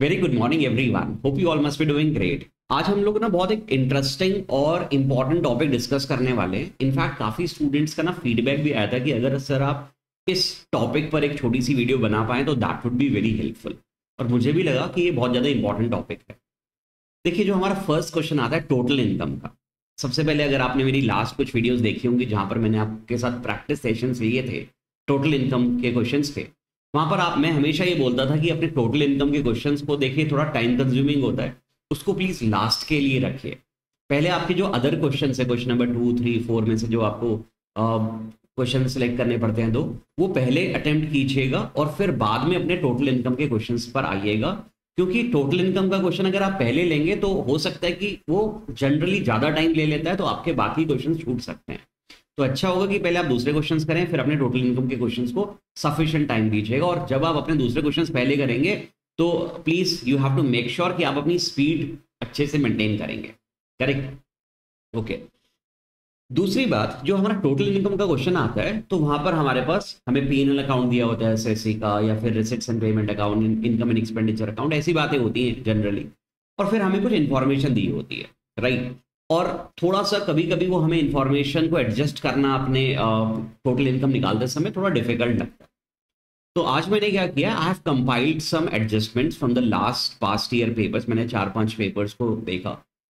Very good morning everyone hope you all must be doing great आज हम लोग ना बहुत एक इंटरेस्टिंग और इंपॉर्टेंट टॉपिक डिस्कस करने वाले हैं। इनफैक्ट काफ़ी स्टूडेंट्स का ना फीडबैक भी आया था कि अगर सर आप इस टॉपिक पर एक छोटी सी वीडियो बना पाए तो that would be very helpful और मुझे भी लगा कि ये बहुत ज़्यादा इंपॉर्टेंट टॉपिक है। देखिए, जो हमारा फ़र्स्ट क्वेश्चन आता है टोटल इनकम का। सबसे पहले अगर आपने मेरी लास्ट कुछ वीडियोस देखी होंगी, जहाँ पर मैंने आपके साथ प्रैक्टिस सेशंस लिए थे टोटल इनकम के क्वेश्चंस थे वहाँ पर आप, मैं हमेशा ये बोलता था कि अपने टोटल इनकम के क्वेश्चन को देखिए, थोड़ा टाइम कंज्यूमिंग होता है। उसको प्लीज़ लास्ट के लिए रखिए। पहले आपके जो अदर क्वेश्चन है question number two three four में से जो आपको क्वेश्चन सेलेक्ट करने पड़ते हैं दो, वो पहले अटेम्प्ट कीजिएगा और फिर बाद में अपने टोटल इनकम के क्वेश्चन पर आइएगा। क्योंकि टोटल इनकम का क्वेश्चन अगर आप पहले लेंगे तो हो सकता है कि वो जनरली ज़्यादा टाइम ले लेता है तो आपके बाकी क्वेश्चन छूट सकते हैं। तो अच्छा होगा कि पहले आप दूसरे क्वेश्चंस करें, फिर अपने टोटल इनकम के क्वेश्चंस को सफिशिएंट टाइम दीजिएगा और जब आप अपने दूसरे क्वेश्चंस पहले करेंगे तो please you have to make sure कि आप अपनी स्पीड अच्छे से मेंटेन करेंगे। करेक्ट ओके दूसरी बात, जो हमारा टोटल इनकम का क्वेश्चन आता है तो वहाँ पर हमारे पास हमें पी अकाउंट दिया होता है एस का या फिर receipts and payment account income and expenditure account ऐसी बातें होती हैं जनरली और फिर हमें कुछ इन्फॉर्मेशन दी होती है राइट और थोड़ा सा कभी कभी वो हमें इंफॉर्मेशन को एडजस्ट करना अपने टोटल इनकम निकालते समय थोड़ा डिफ़िकल्ट लगता है। तो आज मैंने क्या किया I have compiled some adjustments from the last past year papers मैंने चार पाँच पेपर्स को देखा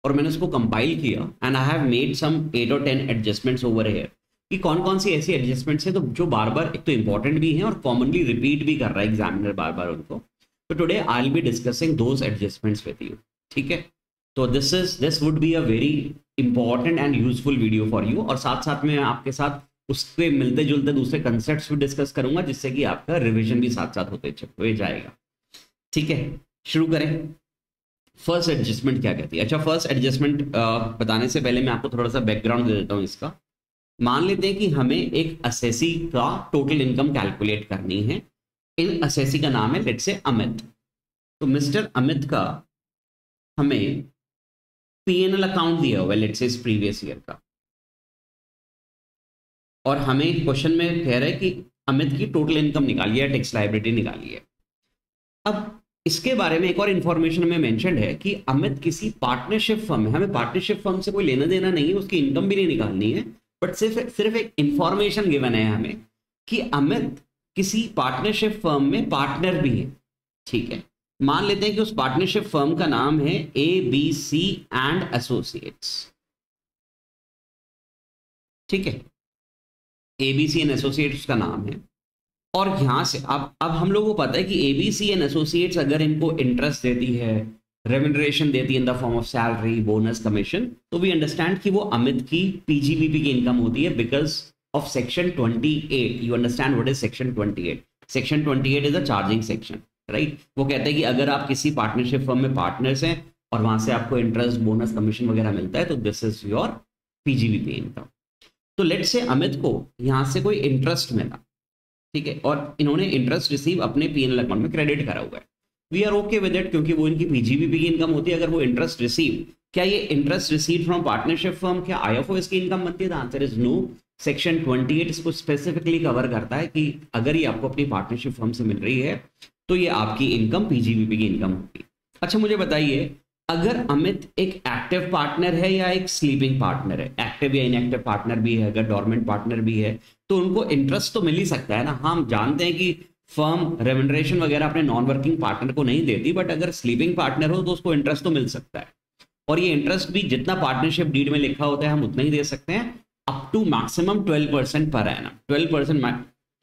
और मैंने उसको कंपाइल किया and I have made some eight और टेन एडजस्टमेंट्स ओवर हेयर कि कौन कौन सी ऐसी एडजस्टमेंट्स हैं तो जो बार बार एक तो इंपॉर्टेंट भी हैं और कॉमनली रिपीट भी कर रहा है एग्जामिनर बार बार उनको। तो today I will be discussing those adjustments with you ठीक है? तो this is this would be a very important and useful video for you और साथ साथ में आपके साथ उसके मिलते जुलते दूसरे कंसेप्ट भी डिस्कस करूँगा, जिससे कि आपका रिविजन भी साथ साथ होते हुए जाएगा। ठीक है? शुरू करें। फ़र्स्ट एडजस्टमेंट क्या कहती है? अच्छा फ़र्स्ट एडजस्टमेंट बताने से पहले मैं आपको थोड़ा सा बैकग्राउंड दे देता हूँ इसका। मान लेते हैं कि हमें एक असेसी का टोटल इनकम कैलकुलेट करनी है। इन असेसी का नाम है लेट से अमित। तो मिस्टर अमित का हमें पीएनएल अकाउंट दिया हुआ है लेट से इस प्रीवियस ईयर का। और हमें क्वेश्चन में कह रहा है कि अमित की टोटल इनकम निकाली है टैक्स लाइबिलिटी निकाली है। अब इसके बारे में एक और इन्फॉर्मेशन हमें मेंशन है कि अमित किसी पार्टनरशिप फर्म है हमें पार्टनरशिप फर्म से कोई लेना देना नहीं है, उसकी इनकम भी नहीं निकालनी है बट सिर्फ़ सिर्फ़ एक इन्फॉर्मेशन गिवन है हमें कि अमित किसी पार्टनरशिप फर्म में पार्टनर भी है, ठीक है? मान लेते हैं कि उस पार्टनरशिप फर्म का नाम है A B C and associates ठीक है? A B C and associates का नाम है। और यहाँ से अब अब हम लोगों को पता है कि A B C and associates अगर इनको इंटरेस्ट देती है रेमिनरेशन देती है in the form of salary bonus commission तो वी अंडरस्टैंड कि वो अमित की पीजीबीपी की इनकम होती है because of section 28 you understand what is section 28 section 28 is a charging section right? वो कहते हैं कि अगर आप किसी पार्टनरशिप फर्म में पार्टनर्स हैं और वहाँ से आपको इंटरेस्ट बोनस कमीशन वगैरह मिलता है तो this is your PGBP income तो लेट से अमित को यहाँ से कोई इंटरेस्ट मिला, ठीक है? और इन्होंने इंटरेस्ट रिसीव अपने पीएनएल अकाउंट में क्रेडिट करा हुआ है। We are okay with it क्योंकि वो इनकी पीजीबीपी की इनकम होती है। अगर वो इंटरेस्ट रिसीव क्या ये interest receive from partnership firm क्या आईएफओ इसकी इनकम बनती है? आंसर इज़ नो सेक्शन 28 इसको स्पेसिफिकली कवर करता है कि अगर ये आपको अपनी पार्टनरशिप फर्म से मिल रही है तो ये आपकी इनकम पीजीबीपी की इनकम होगी। अच्छा मुझे बताइए, अगर अमित एक एक्टिव पार्टनर है या एक स्लीपिंग पार्टनर है एक्टिव या इनएक्टिव पार्टनर भी है, अगर डॉर्मेंट पार्टनर भी है तो उनको इंटरेस्ट तो मिल ही सकता है ना? हम जानते हैं कि फर्म रेमिनरेशन वगैरह अपने नॉन वर्किंग पार्टनर को नहीं देती बट अगर स्लीपिंग पार्टनर हो तो उसको इंटरेस्ट तो मिल सकता है। और ये इंटरेस्ट भी जितना पार्टनरशिप डीड में लिखा होता है, हम उतना ही दे सकते हैं up to maximum twelve percent per annum twelve percent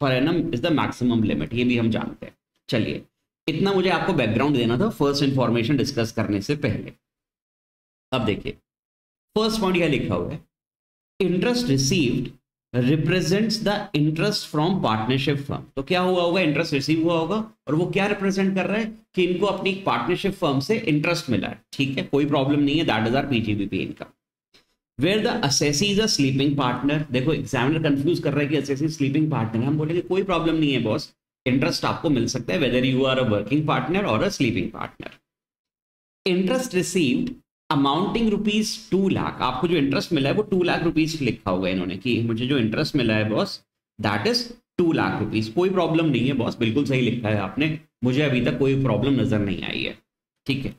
per annum is the maximum limit ये भी हम जानते हैं। चलिए, इतना मुझे आपको बैकग्राउंड देना था फ़र्स्ट इंफॉर्मेशन डिस्कस करने से पहले। अब देखिए फ़र्स्ट पॉइंट यह लिखा हुआ है? Interest received represents the interest from partnership firm तो क्या हुआ होगा? इंटरेस्ट रिसीव हुआ होगा और वो क्या रिप्रेजेंट कर रहा है? कि इनको अपनी पार्टनरशिप फर्म से इंटरेस्ट मिला है। ठीक है, कोई प्रॉब्लम नहीं है that is our PGBP income where the assessee is a sleeping partner देखो एग्जामिनर कंफ्यूज कर रहा है कि असेसी स्लीपिंग पार्टनर हम बोलेंगे, कोई प्रॉब्लम नहीं है बॉस इंटरेस्ट आपको मिल सकता है whether you are a working partner और a sleeping partner interest received amounting rupees two lakh आपको जो इंटरेस्ट मिला है, वो टू लाख रुपीज़ लिखा हुआ है इन्होंने कि मुझे जो इंटरेस्ट मिला है boss that is two lakh rupees कोई प्रॉब्लम नहीं है बॉस बिल्कुल सही लिखा है आपने। मुझे अभी तक कोई प्रॉब्लम नज़र नहीं आई है, ठीक है?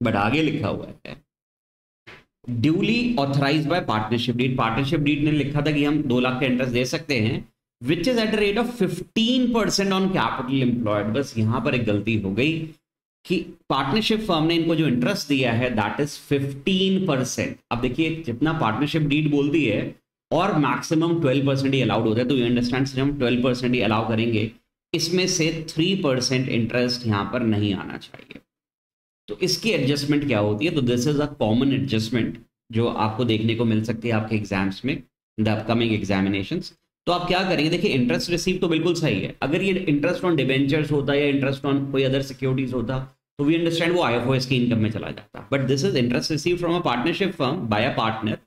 बट आगे लिखा हुआ है। Duly authorise by partnership deed partnership deed ने लिखा था कि हम दो लाख का इंटरेस्ट दे सकते हैं। Which is at rate of fifteen percent on capital employed बस यहाँ पर एक गलती हो गई कि पार्टनरशिप फर्म ने इनको जो इंटरेस्ट दिया है दैट इज़ फिफ्टीन परसेंट अब देखिए, जितना पार्टनरशिप डीड बोलती है, और मैक्सिमम ट्वेल्व परसेंट ही अलाउड होता है तो यू अंडरस्टैंड हम ट्वेल्व परसेंट ही अलाउ करेंगे, इसमें से थ्री परसेंट इंटरेस्ट यहाँ पर नहीं आना चाहिए। तो इसकी एडजस्टमेंट क्या होती है? तो this is a common adjustment जो आपको देखने को मिल सकती है आपके एग्ज़ाम्स में द अपकमिंग एग्जामिनेशन तो आप क्या करेंगे? देखिए इंटरेस्ट रिसीव तो बिल्कुल सही है। अगर ये इंटरेस्ट ऑन डिवेंचर्स होता या इंटरेस्ट ऑन कोई अदर सिक्योरिटीज होता तो वी अंडरस्टैंड वो आई की इनकम में चला जाता। But this is interest receive from a partnership firm by a partner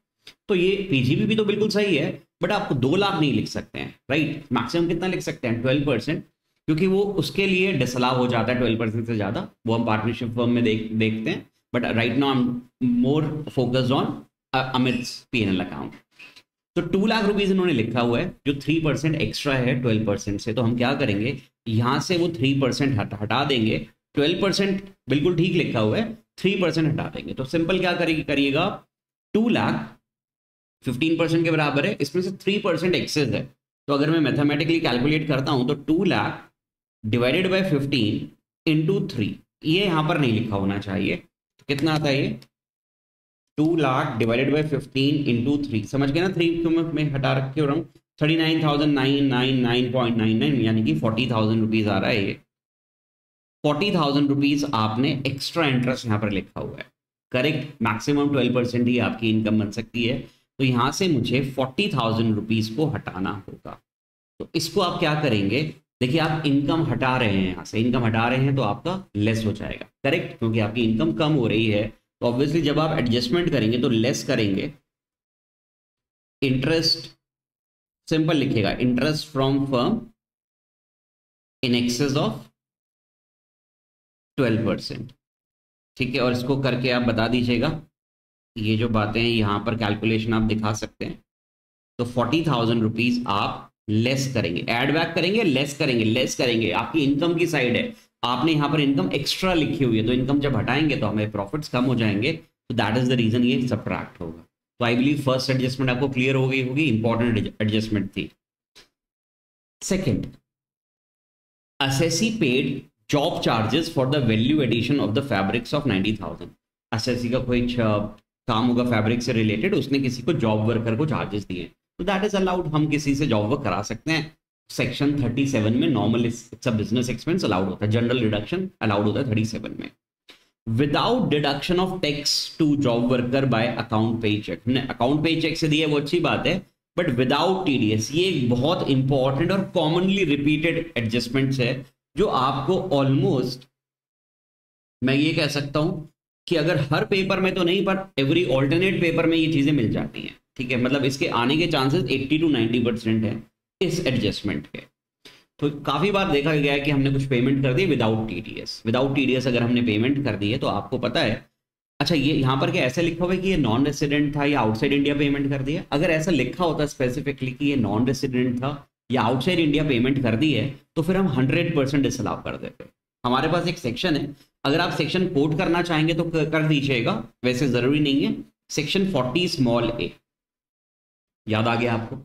तो ये पीजीबी भी तो बिल्कुल सही है बट आप दो लाख नहीं लिख सकते हैं राइट मैक्सिमम कितना लिख सकते हैं? ट्वेल्व परसेंट क्योंकि वो उसके लिए डिसलाव हो जाता है ट्वेल्व परसेंट से ज़्यादा। वो हम पार्टनरशिप फर्म में देख, देखते हैं but right now I am more focused on Amit P N account तो टू लाख रुपीज़ इन्होंने लिखा हुआ है, जो थ्री परसेंट एक्स्ट्रा है ट्वेल्व परसेंट से। तो हम क्या करेंगे? यहाँ से वो थ्री परसेंट हटा देंगे। ट्वेल्व परसेंट बिल्कुल ठीक लिखा हुआ है थ्री परसेंट हटा देंगे। तो सिंपल क्या करिएगा? टू लाख फिफ्टीन परसेंट के बराबर है, इसमें से थ्री परसेंट एक्सेस है। तो अगर मैं मैथमेटिकली कैलकुलेट करता हूँ तो two lakh divided by fifteen into three ये यहाँ पर नहीं लिखा होना चाहिए। तो कितना आता है ये? Two lakh divided by fifteen into three समझ गए ना थ्री क्यों मैं हटा रखे हो रहा हूँ। Thirty nine thousand nine nine nine point nine nine यानी कि फोर्टी थाउज़ेंड रुपीज़ आ रहा है ये। फोर्टी थाउज़ेंड रुपीज़ आपने एक्स्ट्रा इंटरेस्ट यहाँ पर लिखा हुआ है। करेक्ट मैक्सिमम ट्वेल्व परसेंट ही आपकी इनकम बन सकती है। तो यहाँ से मुझे फोर्टी थाउज़ेंड रुपीज़ को हटाना होगा। तो इसको आप क्या करेंगे? देखिए, आप इनकम हटा रहे हैं यहाँ से। इनकम हटा रहे हैं तो आपका लेस हो जाएगा। करेक्ट क्योंकि आपकी इनकम कम हो रही है। तो ऑब्वियसली जब आप एडजस्टमेंट करेंगे तो लेस करेंगे। इंटरेस्ट सिंपल लिखेगा। Interest from firm in excess of twelve percent ठीक है, और इसको करके आप बता दीजिएगा। ये जो बातें हैं यहाँ पर कैलकुलेशन आप दिखा सकते हैं। तो फोर्टी थाउज़ेंड रुपीज़ आप लेस करेंगे। एड बैक करेंगे लेस करेंगे लेस करेंगे। आपकी इनकम की साइड है। आपने यहाँ पर इनकम एक्स्ट्रा लिखी हुई है तो इनकम जब हटाएँगे तो हमें प्रॉफिट्स कम हो जाएँगे तो दैट इज़ द रीजन ये सब्ट्रैक्ट होगा। तो आई बिलीव फ़र्स्ट एडजस्टमेंट आपको क्लियर हो गई होगी इंपॉर्टेंट एडजस्टमेंट थी। Second assessee paid job charges for the value addition of the fabrics of ninety thousand assessee का कोई काम होगा फैब्रिक से रिलेटेड उसने किसी को जॉब वर्कर को चार्जेस दिए तो दैट इज़ अलाउड हम किसी से जॉब वर्क करा सकते हैं। सेक्शन 37 में normal it's a business expense allowed होता है। जनरल डिडक्शन अलाउड होता है 37 में। Without deduction of tax to job worker by account pay cheque account pay cheque से दिया वो अच्छी बात है। बट विदाउट टीडीएस ये एक बहुत इंपॉर्टेंट और कॉमनली रिपीटेड एडजस्टमेंट्स है, जो आपको ऑलमोस्ट मैं ये कह सकता हूँ कि अगर हर पेपर में तो नहीं, पर एवरी ऑल्टरनेट पेपर में ये चीज़ें मिल जाती हैं। ठीक है मतलब इसके आने के चांसेस 80 टू 90 परसेंट है। इस एडजस्टमेंट के तो काफ़ी बार देखा गया है कि हमने कुछ पेमेंट कर दी विदाउट टीडीएस विदाउट टीडीएस अगर हमने पेमेंट कर दी है तो आपको पता है अच्छा ये यहाँ पर क्या ऐसा लिखा हुआ है कि ये नॉन रेसिडेंट था, या आउटसाइड इंडिया पेमेंट कर दिया अगर ऐसा लिखा होता स्पेसिफिकली कि ये नॉन रेसिडेंट था, या आउटसाइड इंडिया पेमेंट कर दी है तो फिर हम हंड्रेड परसेंट डिसअलाउ कर देते हमारे पास एक सेक्शन है। अगर आप सेक्शन कोट करना चाहेंगे तो कर दीजिएगा। वैसे ज़रूरी नहीं है। सेक्शन फोर्टी स्मॉल ए याद आ गया आपको?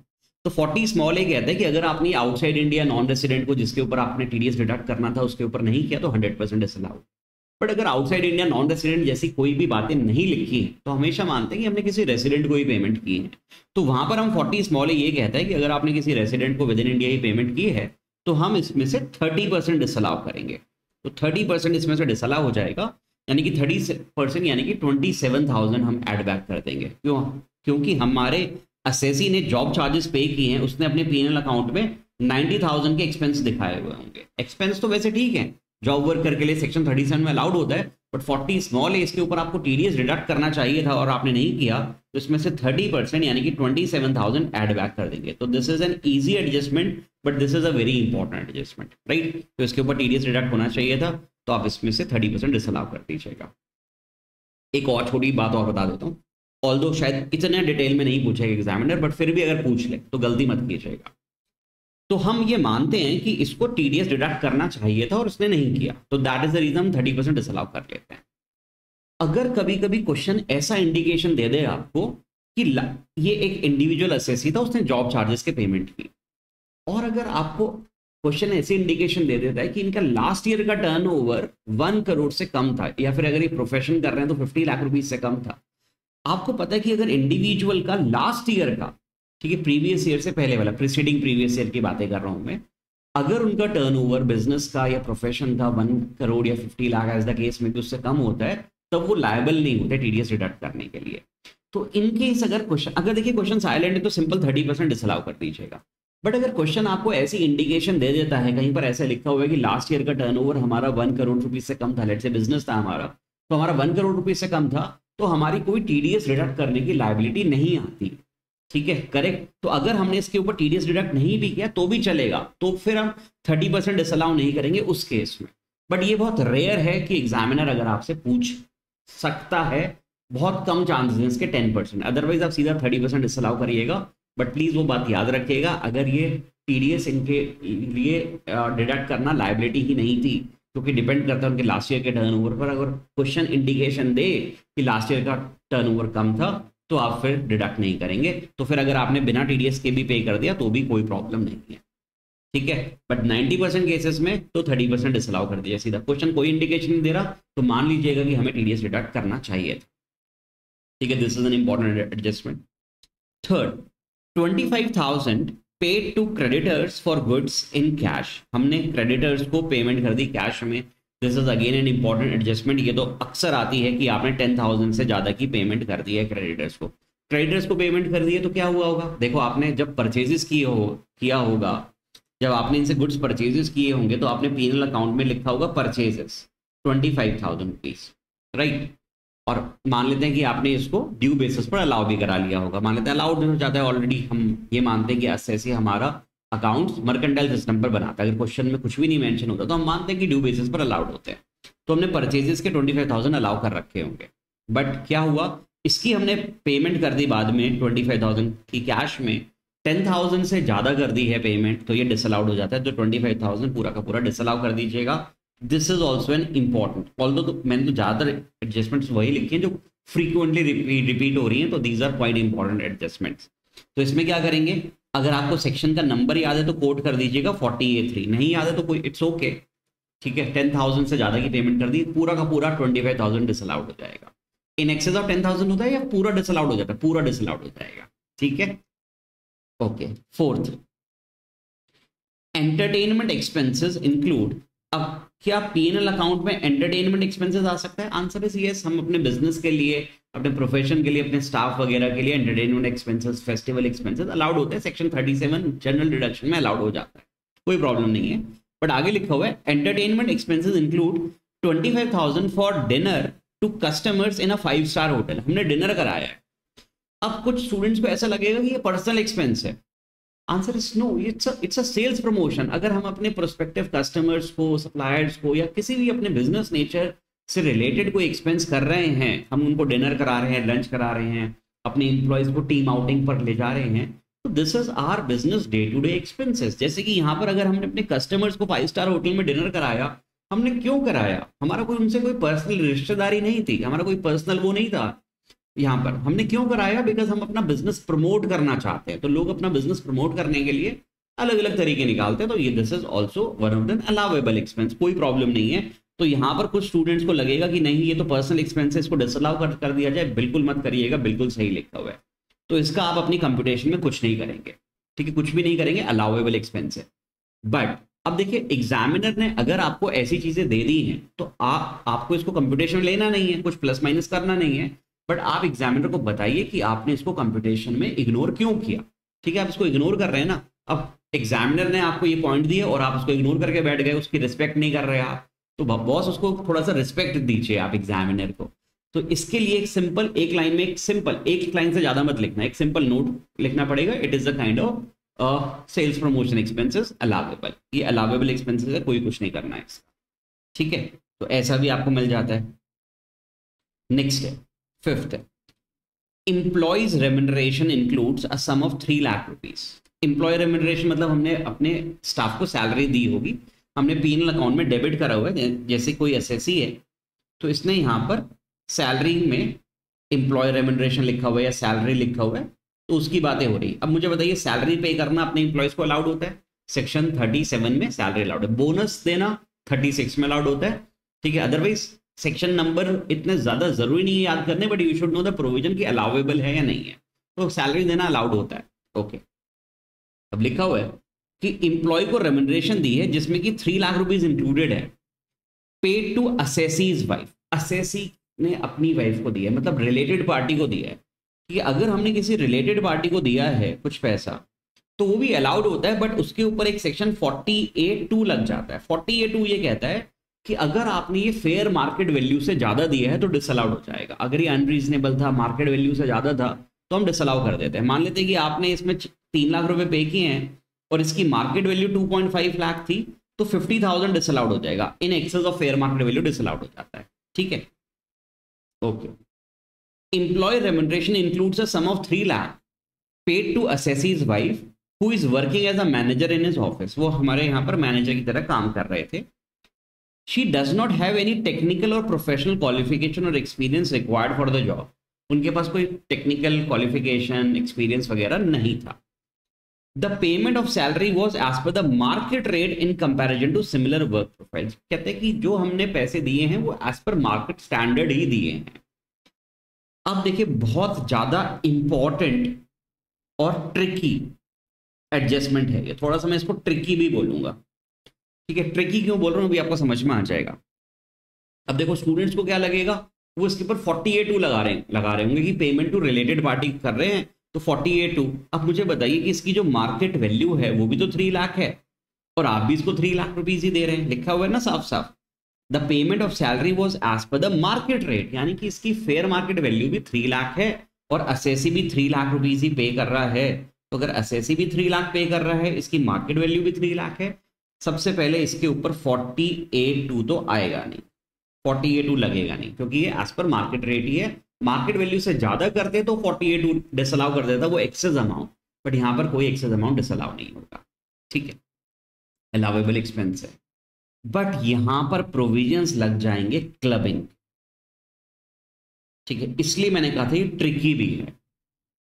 तो 40 स्मॉल ए कहता है कि अगर आपने आउटसाइड इंडिया नॉन रेसिडेंट को जिसके ऊपर आपने टीडीएस डिडक्ट करना था, उसके ऊपर नहीं किया तो 100 परसेंट डिसअलाउड बट अगर आउटसाइड इंडिया नॉन रेसिडेंट जैसी कोई भी बातें नहीं लिखी हैं तो हमेशा मानते हैं कि हमने किसी रेसिडेंट को ही पेमेंट की है। तो वहाँ पर हम फोर्टी स्मॉल ये कहता है कि अगर आपने किसी रेसिडेंट को विद इन इंडिया ही पेमेंट की है तो हम इसमें से थर्टी परसेंट डिसअलाउ करेंगे। तो थर्टी परसेंट इसमें से डिसअलाउ हो जाएगा, यानी कि थर्टी यानी कि ट्वेंटी हम एड बैक कर देंगे। क्यों? क्योंकि हमारे असेसी ने जॉब चार्जेस पे किए हैं उसने अपने पीएनएल अकाउंट में नाइन्टी थाउज़ेंड के एक्सपेंस दिखाए हुए होंगे। एक्सपेंस तो वैसे ठीक है जॉब वर्कर के लिए सेक्शन थर्टी सेवन में अलाउड होता है बट फोर्टी स्मॉल है इसके ऊपर आपको टीडीएस डिडक्ट करना चाहिए था और आपने नहीं किया तो इसमें से थर्टी परसेंट यानी कि twenty seven thousand add back कर देंगे। तो this is an easy adjustment but this is a very important adjustment right तो इसके ऊपर टीडीएस डिडक्ट होना चाहिए था तो आप इसमें से थर्टी परसेंट डिसअलाउ कर दीजिएगा। एक और छोटी बात और बता देता हूँ। ऑल दो शायद इतने डिटेल में नहीं पूछेगा एग्जामिनर बट फिर भी अगर पूछ ले तो गलती मत कीजिएगा। तो हम ये मानते हैं कि इसको टीडीएस डिडक्ट करना चाहिए था और उसने नहीं किया। तो that is the reason thirty percent disallow कर लेते हैं। अगर कभी कभी क्वेश्चन ऐसा इंडिकेशन दे दे आपको कि ये एक इंडिविजुअल असेसी था, उसने जॉब चार्जेस के पेमेंट की और अगर आपको क्वेश्चन ऐसे इंडिकेशन दे देता है कि इनका लास्ट ईयर का टर्न ओवर वन करोड़ से कम था, या फिर अगर ये प्रोफेशन कर रहे हैं तो फिफ्टी लाख रुपीज़ से कम था आपको पता है कि अगर इंडिविजुअल का लास्ट ईयर का, ठीक है प्रीवियस ईयर से पहले वाला प्रीसीडिंग प्रीवियस ईयर की बातें कर रहा हूँ मैं, अगर उनका टर्नओवर बिज़नेस का या प्रोफेशन का वन करोड़ या fifty lakh as the case में भी उससे कम होता है, तब वो लाइबल नहीं होते टीडीएस रिडक्ट करने के लिए। तो इनकेस अगर क्वेश्चन अगर देखिए क्वेश्चन साइलेंट है तो सिंपल थर्टी परसेंट डिसअलाउ कर दीजिएगा। बट अगर क्वेश्चन आपको ऐसी इंडिकेशन दे देता है, कहीं पर ऐसा लिखा हुआ है कि लास्ट ईयर का टर्नओवर हमारा वन करोड़ रुपीज़ से कम था लेट से बिज़नेस था हमारा तो हमारा वन करोड़ रुपीज़ से कम था तो हमारी कोई टीडीएस डिडक्ट करने की लाइबिलिटी नहीं आती। ठीक है? करेक्ट तो अगर हमने इसके ऊपर टीडीएस डिडक्ट नहीं भी किया तो भी चलेगा। तो फिर हम थर्टी परसेंट डिसअलाउ नहीं करेंगे उस केस में। बट ये बहुत रेयर है कि एग्जामिनर अगर आपसे पूछ सकता है, बहुत कम चांसेस हैं इसके टेन परसेंट अदरवाइज़ आप सीधा थर्टी परसेंट डिसअलाउ करिएगा। बट प्लीज़ वो बात याद रखिएगा, अगर ये टीडीएस इनके लिए डिडक्ट करना लाइबिलिटी ही नहीं थी क्योंकि डिपेंड करता है उनके लास्ट ईयर के टर्नओवर पर। अगर क्वेश्चन इंडिकेशन दे कि लास्ट ईयर का टर्नओवर कम था तो आप फिर डिडक्ट नहीं करेंगे। तो फिर अगर आपने बिना टीडीएस के भी पे कर दिया तो भी कोई प्रॉब्लम नहीं है। ठीक है? बट 90 परसेंट केसेस में तो 30 परसेंट डिसअलाउ कर दिया सीधा। क्वेश्चन कोई इंडिकेशन नहीं दे रहा तो मान लीजिएगा कि हमें टीडीएस डिडक्ट करना चाहिए था। ठीक है? This is an important adjustment third twenty five thousand paid to creditors for goods in cash हमने क्रेडिटर्स को पेमेंट कर दी कैश में. This is again an important adjustment ये तो अक्सर आती है कि आपने टेन थाउज़ेंड से ज़्यादा की पेमेंट कर दी है क्रेडिटर्स को. क्रेडिटर्स को पेमेंट कर दिए तो क्या हुआ होगा? देखो, आपने जब परचेजेस किए हो, किया होगा, जब आपने इनसे गुड्स परचेजेस किए होंगे तो आपने पीनल अकाउंट में लिखा होगा purchases twenty five thousand rupees right और मान लेते हैं कि आपने इसको ड्यू बेसिस पर अलाउ भी करा लिया होगा। मान लेते हैं अलाउड नहीं हो जाता है ऑलरेडी हम ये मानते हैं कि ऐसे ऐसे हमारा अकाउंट्स मर्केंटाइल सिस्टम पर बनाता है। अगर क्वेश्चन में कुछ भी नहीं मेंशन होता तो हम मानते हैं कि ड्यू बेसिस पर अलाउड होते हैं। तो हमने परचेजेस के ट्वेंटी फाइव थाउज़ेंड अलाउ कर रखे होंगे। बट क्या हुआ? इसकी हमने पेमेंट कर दी बाद में ट्वेंटी फाइव थाउज़ेंड की कैश में। टेन थाउज़ेंड से ज़्यादा कर दी है पेमेंट तो ये डिसअलाउड हो जाता है तो ट्वेंटी फाइव थाउज़ेंड पूरा का पूरा डिसअलाउ कर दीजिएगा। This is also an important all तो मैंने तो ज़्यादातर एडजस्टमेंट्स वही लिखे हैं जो फ्रीक्वेंटली रिपीट हो रही हैं तो these are quite important adjustments तो इसमें क्या करेंगे? अगर आपको सेक्शन का नंबर याद है तो कोट कर दीजिएगा फोर्टी ए थ्री नहीं याद है तो कोई इट्स ओके ठीक है? टेन थाउज़ेंड से ज़्यादा की पेमेंट कर दी, पूरा का पूरा ट्वेंटी फाइव थाउज़ेंड डिसअलाउड हो जाएगा. In excess of ten thousand होता है या पूरा डिसअलाउड हो जाता है? पूरा डिसअलाउड हो जाएगा. ठीक है? Okay fourth entertainment expenses include अब क्या पीएनएल अकाउंट में एंटरटेनमेंट एक्सपेंसेस आ सकता है? आंसर इज़ यस हम अपने बिज़नेस के लिए, अपने प्रोफेशन के लिए, अपने स्टाफ वगैरह के लिए entertainment expenses festival expenses allowed होते हैं। सेक्शन 37 जनरल डिडक्शन में अलाउड हो जाता है। कोई प्रॉब्लम नहीं है। बट आगे लिखा हुआ है entertainment expenses include twenty five thousand for dinner to customers in a five star hotel हमने डिनर कराया है। अब कुछ स्टूडेंट्स को ऐसा लगेगा कि ये पर्सनल एक्सपेंस है। Answer is no it's it's a sales promotion अगर हम अपने प्रोस्पेक्टिव कस्टमर्स को सप्लायर्स को या किसी भी अपने बिज़नेस नेचर से रिलेटेड कोई एक्सपेंस कर रहे हैं, हम उनको डिनर करा रहे हैं लंच करा रहे हैं, अपने इंप्लॉयज को टीम आउटिंग पर ले जा रहे हैं तो this is our business day to day expenses जैसे कि यहाँ पर अगर हमने अपने कस्टमर्स को फाइव स्टार होटल में डिनर कराया, हमने क्यों कराया? हमारा कोई उनसे कोई पर्सनल रिश्तेदारी नहीं थी, हमारा कोई पर्सनल वो नहीं था। यहाँ पर। हमने क्यों कराया? बिकॉज़ हम अपना बिज़नेस प्रमोट करना चाहते हैं। तो लोग अपना बिज़नेस प्रमोट करने के लिए अलग अलग तरीके निकालते हैं। तो ये this is also one of the allowable expense कोई प्रॉब्लम नहीं है। तो यहाँ पर कुछ स्टूडेंट्स को लगेगा कि नहीं ये तो पर्सनल एक्सपेंसेस को डिसअलाउ कर, कर दिया जाए। बिल्कुल मत करिएगा बिल्कुल सही लिखा हुआ है। तो इसका आप अपनी कंप्यूटेशन में कुछ नहीं करेंगे। ठीक है? कुछ भी नहीं करेंगे अलाउेबल एक्सपेंस है। बट अब देखिए एग्जामिनर ने अगर आपको ऐसी चीज़ें दे दी हैं तो आप आपको इसको कंप्यूटेशन लेना नहीं है। कुछ प्लस माइनस करना नहीं है। बट आप एग्जामिनर को बताइए कि आपने इसको कंप्यूटेशन में इग्नोर क्यों किया? ठीक है, आप इसको इग्नोर कर रहे हैं ना? अब एग्जामिनर ने आपको ये पॉइंट दिए और आप उसको इग्नोर करके बैठ गए, उसकी रिस्पेक्ट नहीं कर रहे आप। तो बॉस उसको थोड़ा सा रिस्पेक्ट दीजिए आप एग्जामिनर को। तो इसके लिए एक सिंपल एक लाइन में एक सिंपल एक लाइन से ज़्यादा मत लिखना, एक सिंपल नोट लिखना पड़ेगा। It is the kind of sales promotion expenses allowable ये अलावेबल एक्सपेंसेस है, कोई कुछ नहीं करना है इसका। ठीक है? तो ऐसा भी आपको मिल जाता है। नेक्स्ट है। Fifth employees remuneration includes a sum of 3 lakh rupees. Employ remuneration मतलब हमने अपने स्टाफ को सैलरी दी होगी। हमने पीनल अकाउंट में डेबिट करा हुआ है, जैसे कोई एस है तो इसने यहाँ पर सैलरी में एम्प्लॉय रेमिनरेशन लिखा हुआ है या सैलरी लिखा हुआ है तो उसकी बातें हो रही अब मुझे बताइए सैलरी पे करना अपने इंप्लॉयज को अलाउड होता है? सेक्शन थर्टी सेवन में सैलरी अलाउड है। बोनस देना थर्टी सिक्स में अलाउड होता है। ठीक है अदरवाइज़ सेक्शन नंबर इतने ज़्यादा ज़रूरी नहीं है याद करने but you should know the provision की अलाउेबल है या नहीं है। तो सैलरी देना अलाउड होता है। Okay okay. अब लिखा हुआ है कि इंप्लॉय को रेमुनरेशन दी है, जिसमें कि थ्री लाख रुपीज़ इंक्लूडेड है। Paid to assessee's wife assessee ने अपनी वाइफ को दिया है मतलब रिलेटेड पार्टी को दिया है। कि अगर हमने किसी रिलेटेड पार्टी को दिया है कुछ पैसा तो वो भी अलाउड होता है बट उसके ऊपर एक सेक्शन फोर्टी ए टू लग जाता है। फोर्टी ए टू ये कहता है कि अगर आपने ये फेयर मार्केट वैल्यू से ज़्यादा दिया है तो डिसअलाउड हो जाएगा। अगर ये अनरीजनेबल था मार्केट वैल्यू से ज़्यादा था तो हम डिसअलाउ कर देते हैं। मान लेते हैं कि आपने इसमें तीन लाख रुपए पे किए हैं, और इसकी market value two point five lakh थी तो फिफ्टी थाउज़ेंड डिसअलाउड हो जाएगा। In excess of fair market value disallowed हो जाता है। ठीक है? Okay employee remuneration includes a sum of 3 lakh paid to assessee's wife, who is working as a manager in his office. वो हमारे यहाँ पर मैनेजर की तरह काम कर रहे थे। She does not have any technical और प्रोफेशनल क्वालिफिकेशन और experience required for the job उनके पास कोई टेक्निकल क्वालिफिकेशन एक्सपीरियंस वगैरह नहीं था। The payment of salary was as per the market rate in comparison to similar work profile कहते हैं कि जो हमने पैसे दिए हैं, वो एज पर मार्केट स्टैंडर्ड ही दिए हैं। अब देखिए, बहुत ज़्यादा इंपॉर्टेंट और ट्रिकी एडजस्टमेंट है ये। थोड़ा सा मैं इसको ट्रिकी भी बोलूँगा। ठीक है ट्रिकी क्यों बोल रहा हूँ? अभी आपको समझ में आ जाएगा। अब देखो स्टूडेंट्स को क्या लगेगा? वो इसके ऊपर फोर्टी ए टू लगा रहे हैं, लगा रहे होंगे कि पेमेंट टू रिलेटेड पार्टी कर रहे हैं तो फोर्टी ए टू अब मुझे बताइए कि इसकी जो मार्केट वैल्यू है, वो भी तो थ्री लाख है। और आप भी इसको थ्री लाख रुपीज़ ही दे रहे हैं। लिखा हुआ है ना साफ़ साफ़। The payment of salary was as per the market rate यानी कि इसकी फेयर मार्केट वैल्यू भी थ्री लाख है और असेसी भी थ्री लाख रुपीज़ ही पे कर रहा है। तो अगर असेसी भी थ्री लाख पे कर रहा है, इसकी मार्केट वैल्यू भी थ्री लाख है। सबसे पहले इसके ऊपर फोर्टी ए टू तो आएगा नहीं। फोर्टी ए टू लगेगा नहीं, क्योंकि ये एज पर मार्केट रेट ही है। मार्केट वैल्यू से ज़्यादा करते तो फोर्टी ए टू डिसअलाउ कर देता, वो एक्सेस अमाउंट बट यहाँ पर कोई एक्सेस अमाउंट डिसअलाउ नहीं होगा। ठीक है? अलावेबल एक्सपेंस है। बट यहाँ पर प्रोविजंस लग जाएँगे क्लबिंग ठीक है? इसलिए मैंने कहा था ये ट्रिकी भी है।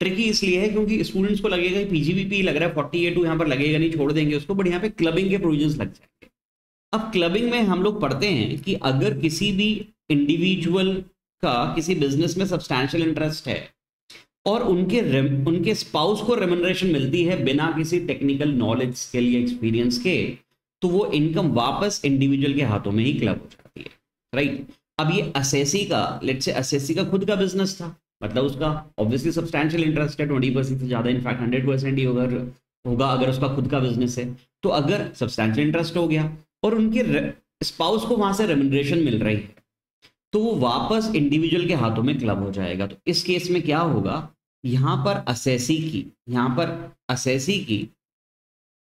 ट्रिकी इसलिए है क्योंकि स्टूडेंट्स को लगेगा पीजीबीपी लग रहा है फोर्टी ए टू यहाँ पर लगेगा नहीं, छोड़ देंगे उसको बट यहाँ पे क्लबिंग के प्रोविजंस लग जाएँगे। अब क्लबिंग में हम लोग पढ़ते हैं कि अगर किसी भी इंडिविजुअल का किसी बिज़नेस में सब्सटैंशियल इंटरेस्ट है और उनके उनके स्पाउस को रेमुनरेशन मिलती है बिना किसी टेक्निकल नॉलेज स्किल या एक्सपीरियंस के तो वो इनकम वापस इंडिविजुअल के हाथों में ही क्लब हो जाती है राइट अब ये असेसी का लेट से असेसी का खुद का बिज़नेस था। मतलब उसका ऑब्वियसली सब्सटैंशियल इंटरेस्ट है ट्वेंटी परसेंट से ज़्यादा इनफैक्ट हंड्रेड परसेंट ही अगर होगा अगर उसका खुद का बिज़नेस है। तो अगर सब्सटैंशियल इंटरेस्ट हो गया और उनके स्पाउस को वहाँ से रेमुनरेशन मिल रही है तो वो वापस इंडिविजुअल के हाथों में क्लब हो जाएगा। तो इस केस में क्या होगा? यहाँ पर असेसी की, यहाँ पर असेसी की,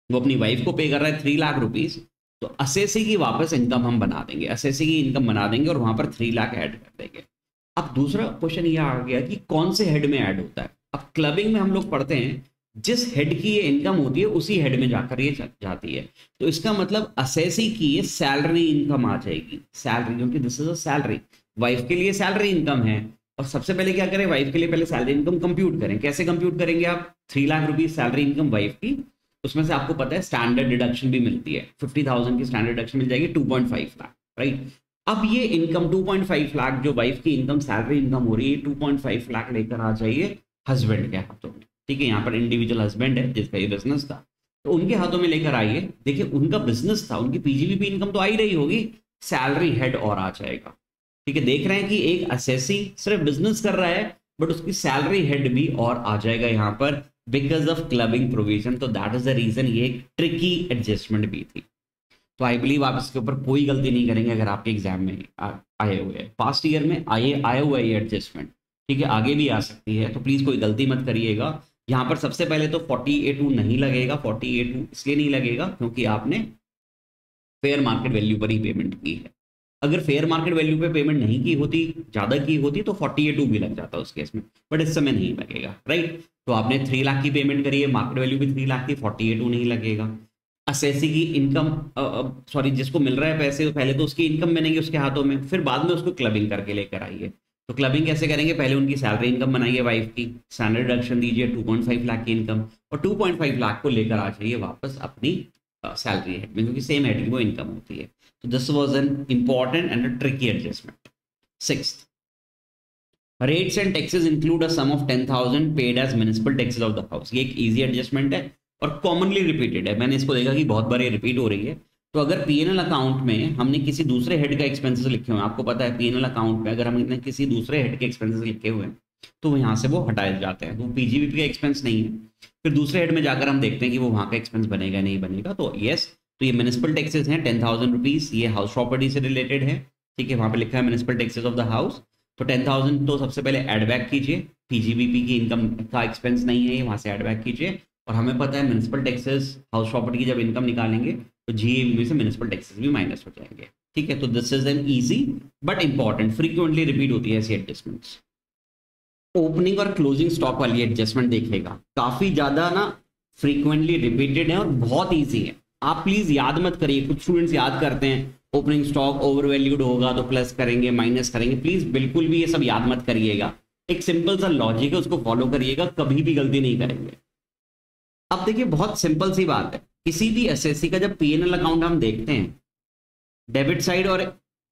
वो अपनी वाइफ को पे कर रहा है थ्री लाख रुपीज़ तो असेसी की वापस इनकम हम बना देंगे। असेसी की इनकम बना देंगे और वहाँ पर थ्री लाख ऐड कर देंगे। अब दूसरा क्वेश्चन ये आ गया कि कौन से हेड में ऐड होता है? अब क्लबिंग में हम लोग पढ़ते हैं, जिस हेड की ये इनकम होती है, उसी हेड में जाकर ये जाती है। तो इसका मतलब असेसी की ये सैलरी इनकम आ जाएगी। सैलरी क्योंकि this is a salary wife के लिए सैलरी इनकम है। और सबसे पहले क्या करें? वाइफ के लिए पहले सैलरी इनकम कंप्यूट करें। कैसे कंप्यूट करेंगे आप? Three lakh rupees salary income wife की। उसमें से आपको पता है स्टैंडर्ड डिडक्शन भी मिलती है। फिफ्टी थाउज़ेंड की स्टैंडर्ड डिडक्शन मिल जाएगी two point five lakh right अब ये income two point five lakh जो वाइफ की इनकम सैलरी इनकम हो रही है टू पॉइंट फाइव लाख लेकर आ जाइए हस्बैंड के हाथों में। ठीक है, यहाँ पर इंडिविजुअल हस्बैंड है, जिसका ये बिज़नेस था। तो उनके हाथों में लेकर आइए। देखिए, उनका बिज़नेस था, उनकी पीजीबीपी इनकम तो आ ही रही होगी सैलरी हेड और आ जाएगा। ठीक है, देख रहे हैं कि एक असेसी सिर्फ़ बिज़नेस कर रहा है बट उसकी सैलरी हेड भी और आ जाएगा यहाँ पर बिकॉज़ ऑफ़ क्लबिंग प्रोविज़न तो दैट इज़ द रीजन ये ट्रिकी एडजस्टमेंट भी थी। तो आई बिलीव आप इसके ऊपर कोई गलती नहीं करेंगे अगर आपके एग्ज़ाम में आए हुए हैं। पास्ट ईयर में आए आए हुआ ये एडजस्टमेंट ठीक है? आगे भी आ सकती है तो प्लीज़ कोई गलती मत करिएगा। यहाँ पर सबसे पहले तो फोर्टी ए टू नहीं लगेगा फोर्टी ए टू इसलिए नहीं लगेगा क्योंकि आपने फेयर मार्केट वैल्यू पर ही पेमेंट की है। अगर फेयर मार्केट वैल्यू पे पेमेंट नहीं की होती, ज़्यादा की होती तो फोर्टी ए टू भी लग जाता उस केस में बट इस समय नहीं लगेगा राइट तो आपने थ्री लाख की पेमेंट करी है मार्केट वैल्यू भी थ्री लाख की फोर्टी ए टू नहीं लगेगा। असेसी की इनकम सॉरी जिसको मिल रहा है पैसे, पहले तो उसकी इनकम बनेगी उसके हाथों में, फिर बाद में उसको क्लबिंग करके लेकर आइए। तो क्लबिंग कैसे करेंगे? पहले उनकी सैलरी इनकम बनाइए वाइफ की स्टैंडर्ड डिडक्शन दीजिए 2.5 लाख की इनकम और 2.5 लाख को लेकर आ जाइए वापस अपनी सैलरी हेड में, क्योंकि सेम हेड की वो इनकम होती है। तो this was an important and a tricky adjustment six rates and taxes include a sum of ten thousand paid as municipal taxes of the house ये एक ईजी एडजस्टमेंट है। और कॉमनली रिपीटेड है। मैंने इसको देखा कि बहुत बार ये रिपीट हो रही है। तो अगर पीएनएल अकाउंट में हमने किसी दूसरे हेड का एक्सपेंसेस लिखे हुए हैं, आपको पता है पीएनएल अकाउंट में अगर हमने किसी दूसरे हेड के एक्सपेंसेस लिखे हुए हैं तो यहाँ से वो हटाए जाते हैं। तो पीजीबीपी का एक्सपेंस नहीं है। फिर दूसरे हेड में जाकर हम देखते हैं कि वो वहाँ का एक्सपेंस बनेगा नहीं बनेगा। तो येस तो ये म्यूनसिपल टैक्सेस हैं टेन थाउज़ेंड रुपीज़ ये हाउस प्रॉपर्टी से रिलेटेड है। ठीक है, वहाँ पे लिखा है municipal taxes of the house तो टेन थाउज़ेंड तो सबसे पहले एड बैक कीजिए। पीजीबीपी की इनकम का एक्सपेंस नहीं है, ये वहाँ से एडबैक कीजिए। और हमें पता है म्यूनसिपल टैक्सेस हाउस प्रॉपर्टी की जब इनकम निकालेंगे तो जी में से म्यूनसिपल टैक्सेस भी माइनस हो जाएँगे। ठीक है तो this is an easy but important frequently repeat होती है ऐसी एडजस्टमेंट्स ओपनिंग और क्लोजिंग स्टॉक वाली एडजस्टमेंट देखेगा काफ़ी ज़्यादा ना फ्रीक्वेंटली रिपीटेड है और बहुत ईजी है। आप प्लीज़ याद मत करिए, कुछ स्टूडेंट्स याद करते हैं ओपनिंग स्टॉक ओवर वैल्यूड होगा तो प्लस करेंगे माइनस करेंगे। प्लीज़ बिल्कुल भी ये सब याद मत करिएगा। एक सिंपल सा लॉजिक है, उसको फॉलो करिएगा, कभी भी गलती नहीं करेंगे। अब देखिए, बहुत सिंपल सी बात है। किसी भी एसएससी का जब पीएनएल अकाउंट हम देखते हैं डेबिट साइड और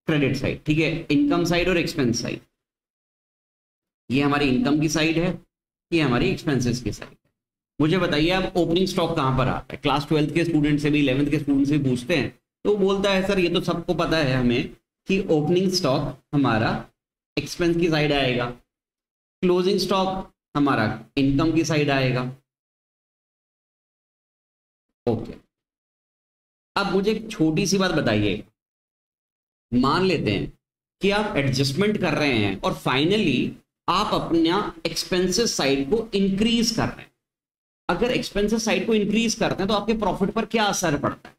क्रेडिट साइड ठीक है? इनकम साइड और एक्सपेंस साइड ये हमारी इनकम की साइड है, ये हमारी एक्सपेंसेस की साइड है। मुझे बताइए, आप ओपनिंग स्टॉक कहाँ पर आता है? क्लास ट्वेल्थ के स्टूडेंट से भी इलेवंथ के स्टूडेंट से पूछते हैं तो बोलता है, सर, ये तो सबको पता है हमें कि ओपनिंग स्टॉक हमारा एक्सपेंस की साइड आएगा। क्लोजिंग स्टॉक हमारा इनकम की साइड आएगा। ओके। अब मुझे एक छोटी सी बात बताइए। मान लेते हैं कि आप एडजस्टमेंट कर रहे हैं और फाइनली आप अपना एक्सपेंसेस साइड को इंक्रीज कर रहे हैं। अगर एक्सपेंसेस साइड को इंक्रीज करते हैं तो आपके प्रॉफिट पर क्या असर पड़ता है?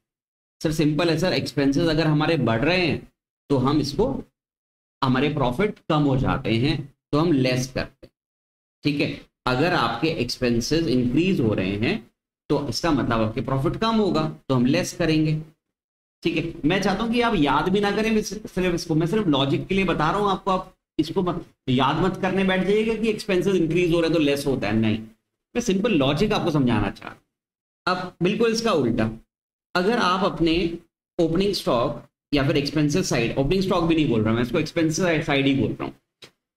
सर सिंपल है सर एक्सपेंसेस अगर हमारे बढ़ रहे हैं तो हम इसको, हमारे प्रॉफिट कम हो जाते हैं तो हम लेस करते हैं। ठीक है? अगर आपके एक्सपेंसेस इंक्रीज हो रहे हैं तो इसका मतलब आपके प्रॉफिट कम होगा तो हम लेस करेंगे। ठीक है? मैं चाहता हूँ कि आप याद भी ना करें सिर्फ़ इसको। मैं सिर्फ़ लॉजिक के लिए बता रहा हूँ आपको आप इसको मत, याद मत करने बैठ जाइएगा कि एक्सपेंसेस इंक्रीज हो रहे हैं तो लेस होता है। नहीं। मैं सिंपल लॉजिक आपको समझाना चाह अब बिल्कुल इसका उल्टा। अगर आप अपने ओपनिंग स्टॉक या फिर एक्सपेंसिव साइड ओपनिंग स्टॉक भी नहीं बोल रहा मैं इसको एक्सपेंसिव साइड ही बोल रहा हूँ।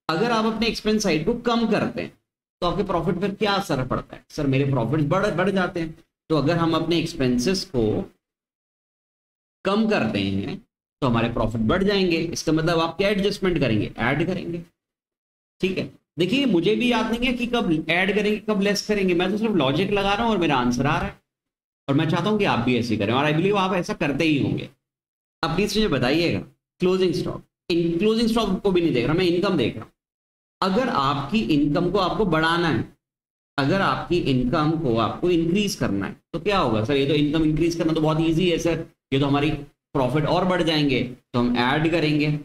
अगर आप अपने एक्सपेंस साइड को कम करते हैं तो आपके प्रॉफिट पर क्या असर पड़ता है? सर, मेरे प्रॉफिट बढ़ बढ़ जाते हैं। तो अगर हम अपने एक्सपेंसेस को कम करते हैं तो हमारे प्रॉफिट बढ़ जाएँगे। इसका मतलब आप क्या एडजस्टमेंट करेंगे? ऐड करेंगे। ठीक है? देखिए, मुझे भी याद नहीं है कि कब ऐड करेंगे, कब लेस करेंगे। मैं तो सिर्फ़ लॉजिक लगा रहा हूँ और मेरा आंसर आ रहा है। और मैं चाहता हूँ कि आप भी ऐसे करें। और आई बिलीव आप ऐसा करते ही होंगे। अब प्लीज़ मुझे बताइएगा। क्लोजिंग स्टॉक इन क्लोजिंग स्टॉक को भी नहीं देख रहा। मैं इनकम देख रहा हूँ। अगर आपकी इनकम को आपको बढ़ाना है, अगर आपकी इनकम को आपको इंक्रीज करना है तो क्या होगा सर? ये तो इनकम इंक्रीज करना तो बहुत ईजी है सर। ये तो हमारी प्रॉफिट और बढ़ जाएँगे तो हम ऐड करेंगे।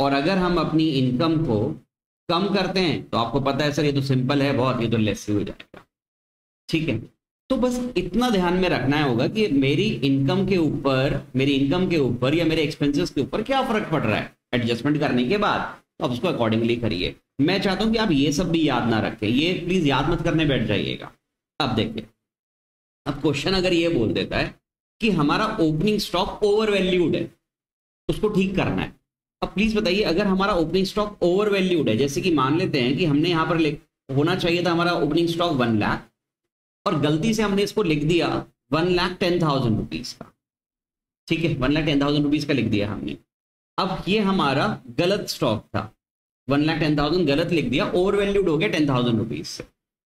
और अगर हम अपनी इनकम को कम करते हैं तो आपको पता है सर, ये तो सिंपल है बहुत, ये तो लेस हो जाएगा। ठीक है? तो बस इतना ध्यान में रखना है होगा कि मेरी इनकम के ऊपर, मेरी इनकम के ऊपर या मेरे एक्सपेंसेस के ऊपर क्या फ़र्क पड़ रहा है? एडजस्टमेंट करने के बाद। तो आप उसको अकॉर्डिंगली करिए। मैं चाहता हूँ कि आप ये सब भी याद ना रखें। ये प्लीज़ याद मत करने बैठ जाइएगा। अब देखिए। अब क्वेश्चन अगर ये बोल देता है कि हमारा ओपनिंग स्टॉक ओवर वैल्यूड है, उसको ठीक करना है। अब प्लीज़ बताइए, अगर हमारा ओपनिंग स्टॉक ओवर वैल्यूड है, जैसे कि मान लेते हैं कि हमने यहाँ पर होना चाहिए था हमारा ओपनिंग स्टॉक वन लाख और गलती से हमने इसको लिख दिया one lakh ten thousand rupees का। ठीक है? One lakh ten thousand rupees का लिख दिया हमने। अब ये हमारा गलत स्टॉक था। वन लाख टेन थाउज़ेंड गलत लिख दिया ओवर वैल्यूड हो गया टेन थाउज़ेंड रुपीज़